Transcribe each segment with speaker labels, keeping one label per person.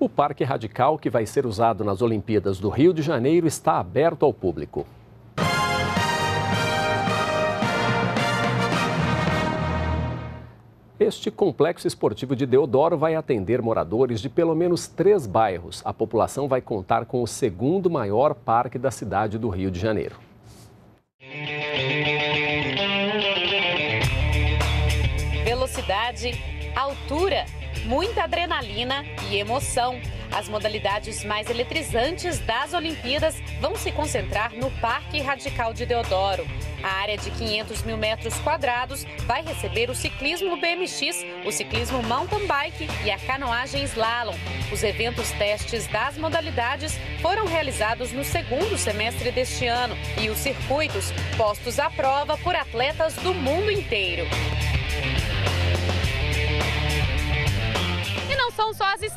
Speaker 1: O Parque Radical, que vai ser usado nas Olimpíadas do Rio de Janeiro, está aberto ao público. Este complexo esportivo de Deodoro vai atender moradores de pelo menos três bairros. A população vai contar com o segundo maior parque da cidade do Rio de Janeiro.
Speaker 2: Velocidade, altura, muita adrenalina e emoção. As modalidades mais eletrizantes das Olimpíadas vão se concentrar no Parque Radical de Deodoro. A área de 500 mil metros quadrados vai receber o ciclismo BMX, o ciclismo mountain bike e a canoagem slalom. Os eventos testes das modalidades foram realizados no segundo semestre deste ano e os circuitos postos à prova por atletas do mundo inteiro.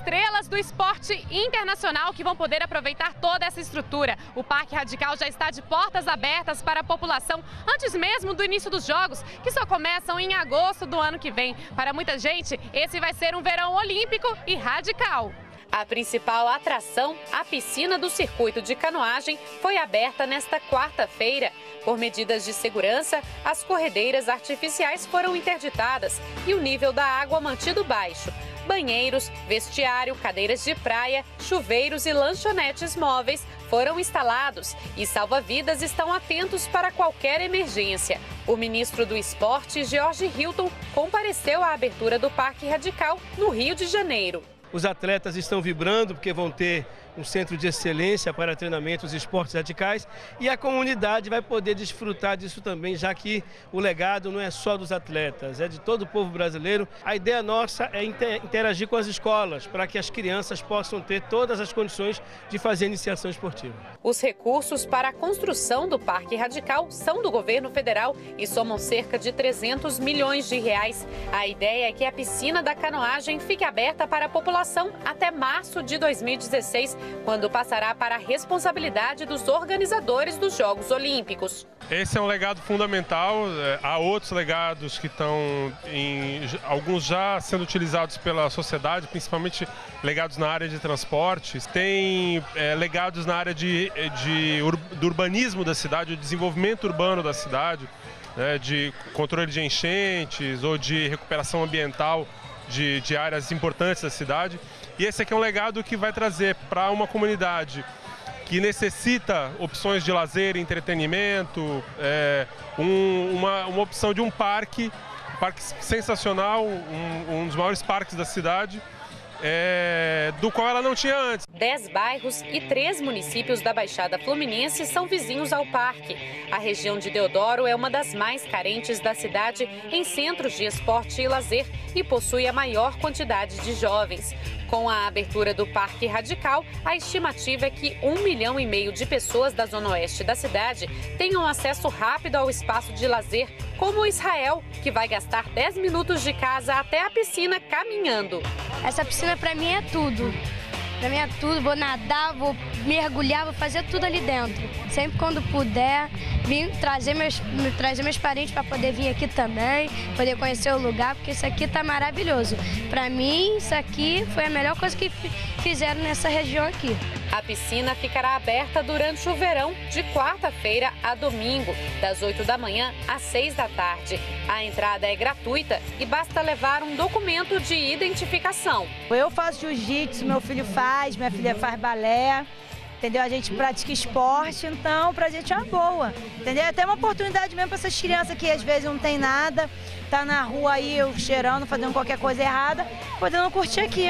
Speaker 2: Estrelas do esporte internacional que vão poder aproveitar toda essa estrutura. O Parque Radical já está de portas abertas para a população antes mesmo do início dos Jogos, que só começam em agosto do ano que vem. Para muita gente, esse vai ser um verão olímpico e radical. A principal atração, a piscina do circuito de canoagem, foi aberta nesta quarta-feira. Por medidas de segurança, as corredeiras artificiais foram interditadas e o nível da água mantido baixo banheiros, vestiário, cadeiras de praia, chuveiros e lanchonetes móveis foram instalados e salva-vidas estão atentos para qualquer emergência. O ministro do Esporte, George Hilton, compareceu à abertura do Parque Radical no Rio de Janeiro.
Speaker 3: Os atletas estão vibrando porque vão ter um centro de excelência para treinamento dos esportes radicais e a comunidade vai poder desfrutar disso também, já que o legado não é só dos atletas, é de todo o povo brasileiro. A ideia nossa é interagir com as escolas para que as crianças possam ter todas as condições de fazer iniciação esportiva.
Speaker 2: Os recursos para a construção do Parque Radical são do governo federal e somam cerca de 300 milhões de reais. A ideia é que a piscina da canoagem fique aberta para a população até março de 2016 quando passará para a responsabilidade dos organizadores dos Jogos Olímpicos.
Speaker 4: Esse é um legado fundamental. É, há outros legados que estão, em, alguns já sendo utilizados pela sociedade, principalmente legados na área de transportes. Tem é, legados na área de, de, do urbanismo da cidade, o desenvolvimento urbano da cidade, né, de controle de enchentes ou de recuperação ambiental de, de áreas importantes da cidade. E esse aqui é um legado que vai trazer para uma comunidade que necessita opções de lazer, entretenimento, é, um, uma, uma opção de um parque, um parque sensacional, um, um dos maiores parques da cidade, é, do qual ela não tinha antes.
Speaker 2: Dez bairros e três municípios da Baixada Fluminense são vizinhos ao parque. A região de Deodoro é uma das mais carentes da cidade em centros de esporte e lazer e possui a maior quantidade de jovens. Com a abertura do Parque Radical, a estimativa é que um milhão e meio de pessoas da zona oeste da cidade tenham acesso rápido ao espaço de lazer, como Israel, que vai gastar 10 minutos de casa até a piscina caminhando.
Speaker 5: Essa piscina para mim é tudo. Para mim é tudo, vou nadar, vou mergulhar, vou fazer tudo ali dentro. Sempre quando puder, vim trazer meus, trazer meus parentes para poder vir aqui também, poder conhecer o lugar, porque isso aqui tá maravilhoso. Para mim, isso aqui foi a melhor coisa que fizeram nessa região aqui.
Speaker 2: A piscina ficará aberta durante o verão, de quarta-feira a domingo, das 8 da manhã às 6 da tarde. A entrada é gratuita e basta levar um documento de identificação.
Speaker 6: Eu faço jiu-jitsu, meu filho faz, minha filha faz balé entendeu? A gente pratica esporte, então pra gente é uma boa, entendeu? É até uma oportunidade mesmo para essas crianças que às vezes não tem nada, tá na rua aí cheirando, fazendo qualquer coisa errada, podendo curtir aqui.